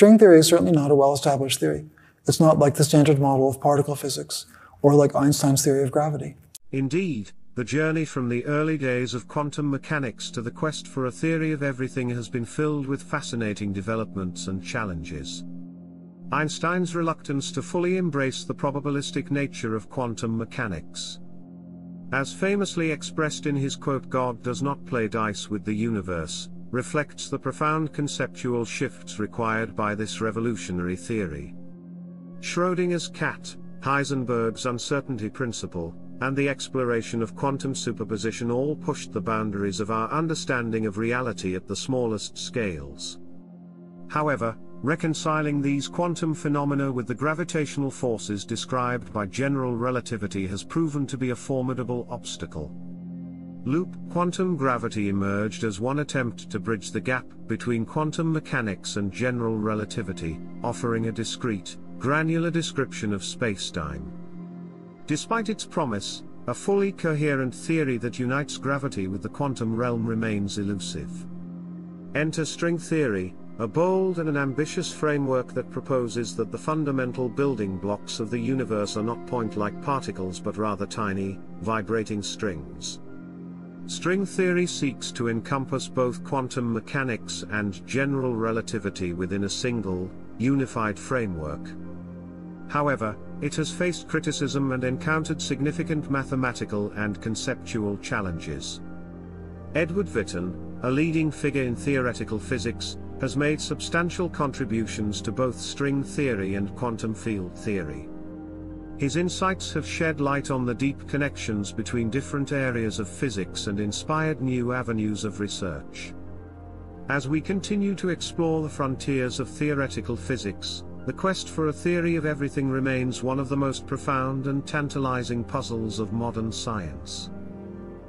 String theory is certainly not a well-established theory. It's not like the standard model of particle physics, or like Einstein's theory of gravity. Indeed, the journey from the early days of quantum mechanics to the quest for a theory of everything has been filled with fascinating developments and challenges. Einstein's reluctance to fully embrace the probabilistic nature of quantum mechanics. As famously expressed in his quote God does not play dice with the universe, reflects the profound conceptual shifts required by this revolutionary theory. Schrödinger's cat, Heisenberg's uncertainty principle, and the exploration of quantum superposition all pushed the boundaries of our understanding of reality at the smallest scales. However, reconciling these quantum phenomena with the gravitational forces described by general relativity has proven to be a formidable obstacle. Loop quantum gravity emerged as one attempt to bridge the gap between quantum mechanics and general relativity, offering a discrete, granular description of spacetime. Despite its promise, a fully coherent theory that unites gravity with the quantum realm remains elusive. Enter string theory, a bold and an ambitious framework that proposes that the fundamental building blocks of the universe are not point-like particles but rather tiny, vibrating strings. String theory seeks to encompass both quantum mechanics and general relativity within a single, unified framework. However, it has faced criticism and encountered significant mathematical and conceptual challenges. Edward Witten, a leading figure in theoretical physics, has made substantial contributions to both string theory and quantum field theory. His insights have shed light on the deep connections between different areas of physics and inspired new avenues of research. As we continue to explore the frontiers of theoretical physics, the quest for a theory of everything remains one of the most profound and tantalizing puzzles of modern science.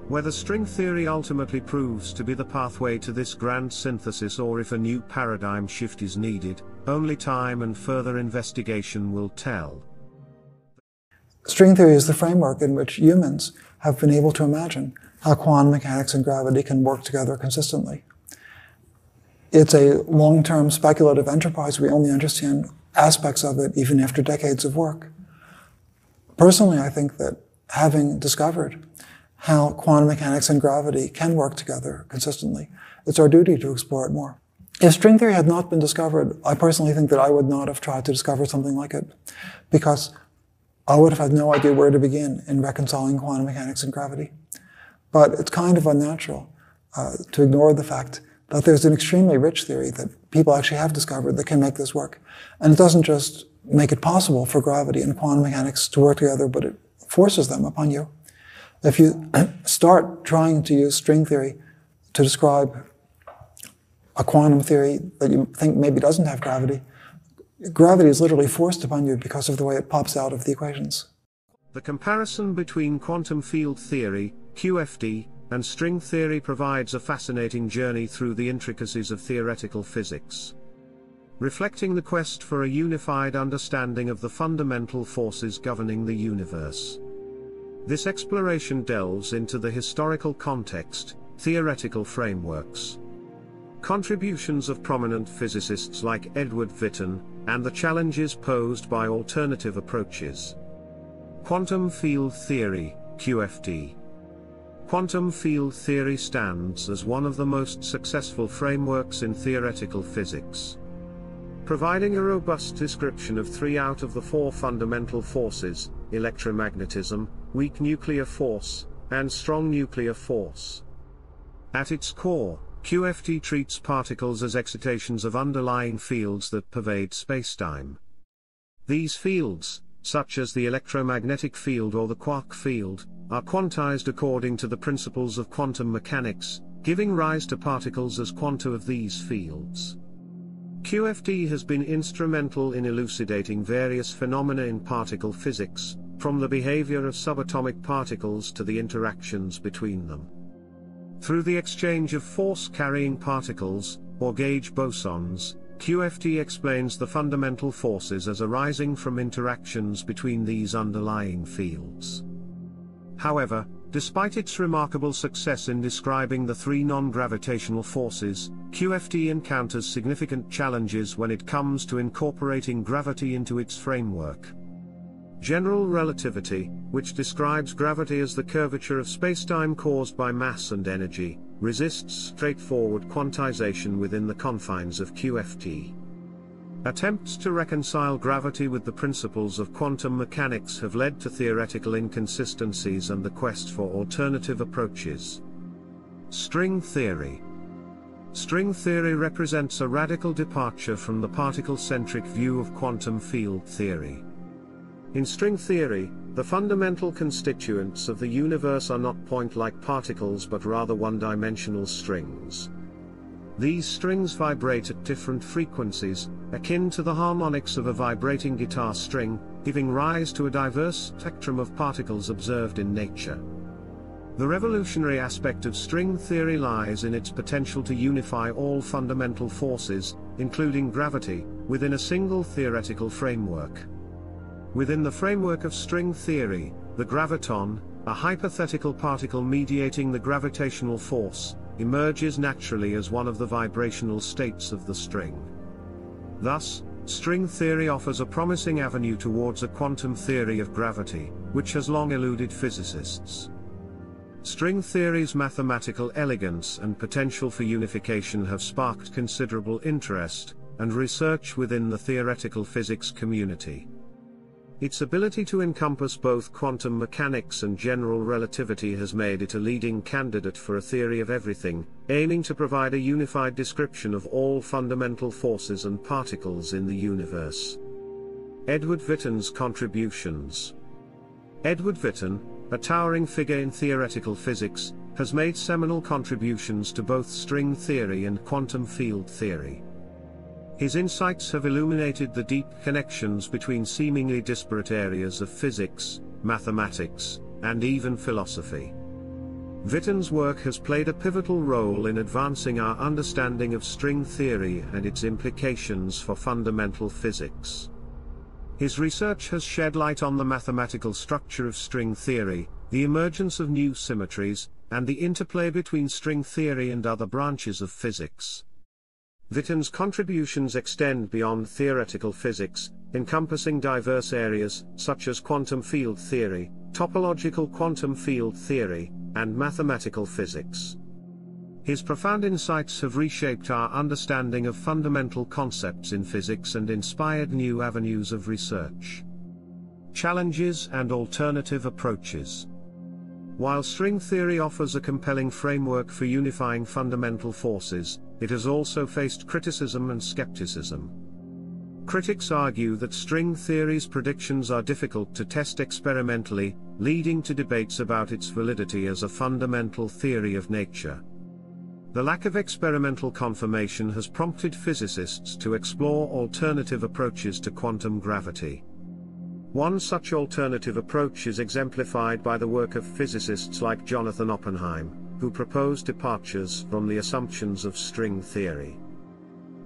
Whether string theory ultimately proves to be the pathway to this grand synthesis or if a new paradigm shift is needed, only time and further investigation will tell. String theory is the framework in which humans have been able to imagine how quantum mechanics and gravity can work together consistently. It's a long-term speculative enterprise. We only understand aspects of it even after decades of work. Personally, I think that having discovered how quantum mechanics and gravity can work together consistently, it's our duty to explore it more. If string theory had not been discovered, I personally think that I would not have tried to discover something like it because I would have had no idea where to begin in reconciling quantum mechanics and gravity. But it's kind of unnatural uh, to ignore the fact that there's an extremely rich theory that people actually have discovered that can make this work. And it doesn't just make it possible for gravity and quantum mechanics to work together, but it forces them upon you. If you start trying to use string theory to describe a quantum theory that you think maybe doesn't have gravity, gravity is literally forced upon you because of the way it pops out of the equations. The comparison between quantum field theory, QFT, and string theory provides a fascinating journey through the intricacies of theoretical physics. Reflecting the quest for a unified understanding of the fundamental forces governing the universe. This exploration delves into the historical context, theoretical frameworks, contributions of prominent physicists like Edward Witten, and the challenges posed by alternative approaches. Quantum Field Theory, QFT. Quantum field theory stands as one of the most successful frameworks in theoretical physics. Providing a robust description of three out of the four fundamental forces, electromagnetism, weak nuclear force, and strong nuclear force. At its core, QFT treats particles as excitations of underlying fields that pervade spacetime. These fields, such as the electromagnetic field or the quark field, are quantized according to the principles of quantum mechanics, giving rise to particles as quanta of these fields. QFT has been instrumental in elucidating various phenomena in particle physics, from the behavior of subatomic particles to the interactions between them. Through the exchange of force-carrying particles, or gauge bosons, QFT explains the fundamental forces as arising from interactions between these underlying fields. However, Despite its remarkable success in describing the three non-gravitational forces, QFT encounters significant challenges when it comes to incorporating gravity into its framework. General relativity, which describes gravity as the curvature of spacetime caused by mass and energy, resists straightforward quantization within the confines of QFT. Attempts to reconcile gravity with the principles of quantum mechanics have led to theoretical inconsistencies and the quest for alternative approaches. String theory String theory represents a radical departure from the particle-centric view of quantum field theory. In string theory, the fundamental constituents of the universe are not point-like particles but rather one-dimensional strings. These strings vibrate at different frequencies, akin to the harmonics of a vibrating guitar string, giving rise to a diverse spectrum of particles observed in nature. The revolutionary aspect of string theory lies in its potential to unify all fundamental forces, including gravity, within a single theoretical framework. Within the framework of string theory, the graviton, a hypothetical particle mediating the gravitational force, emerges naturally as one of the vibrational states of the string. Thus, string theory offers a promising avenue towards a quantum theory of gravity, which has long eluded physicists. String theory's mathematical elegance and potential for unification have sparked considerable interest and research within the theoretical physics community. Its ability to encompass both quantum mechanics and general relativity has made it a leading candidate for a theory of everything, aiming to provide a unified description of all fundamental forces and particles in the universe. Edward Witten's contributions. Edward Witten, a towering figure in theoretical physics, has made seminal contributions to both string theory and quantum field theory. His insights have illuminated the deep connections between seemingly disparate areas of physics, mathematics, and even philosophy. Witten's work has played a pivotal role in advancing our understanding of string theory and its implications for fundamental physics. His research has shed light on the mathematical structure of string theory, the emergence of new symmetries, and the interplay between string theory and other branches of physics. Witten's contributions extend beyond theoretical physics, encompassing diverse areas, such as quantum field theory, topological quantum field theory, and mathematical physics. His profound insights have reshaped our understanding of fundamental concepts in physics and inspired new avenues of research. Challenges and alternative approaches. While string theory offers a compelling framework for unifying fundamental forces, it has also faced criticism and skepticism. Critics argue that string theory's predictions are difficult to test experimentally, leading to debates about its validity as a fundamental theory of nature. The lack of experimental confirmation has prompted physicists to explore alternative approaches to quantum gravity. One such alternative approach is exemplified by the work of physicists like Jonathan Oppenheim, who propose departures from the assumptions of string theory.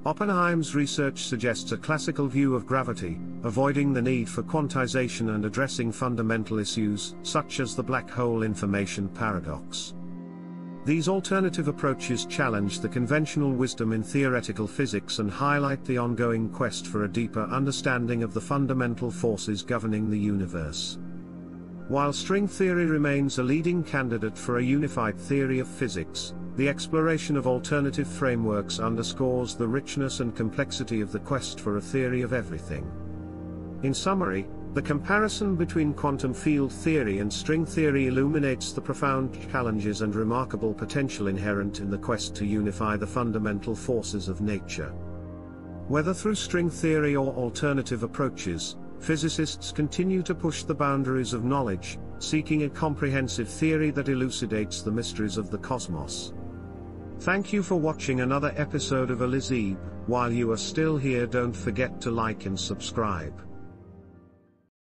Oppenheim's research suggests a classical view of gravity, avoiding the need for quantization and addressing fundamental issues, such as the black hole information paradox. These alternative approaches challenge the conventional wisdom in theoretical physics and highlight the ongoing quest for a deeper understanding of the fundamental forces governing the universe. While string theory remains a leading candidate for a unified theory of physics, the exploration of alternative frameworks underscores the richness and complexity of the quest for a theory of everything. In summary, the comparison between quantum field theory and string theory illuminates the profound challenges and remarkable potential inherent in the quest to unify the fundamental forces of nature. Whether through string theory or alternative approaches, physicists continue to push the boundaries of knowledge, seeking a comprehensive theory that elucidates the mysteries of the cosmos. Thank you for watching another episode of Ali Zeb. While you are still here don't forget to like and subscribe.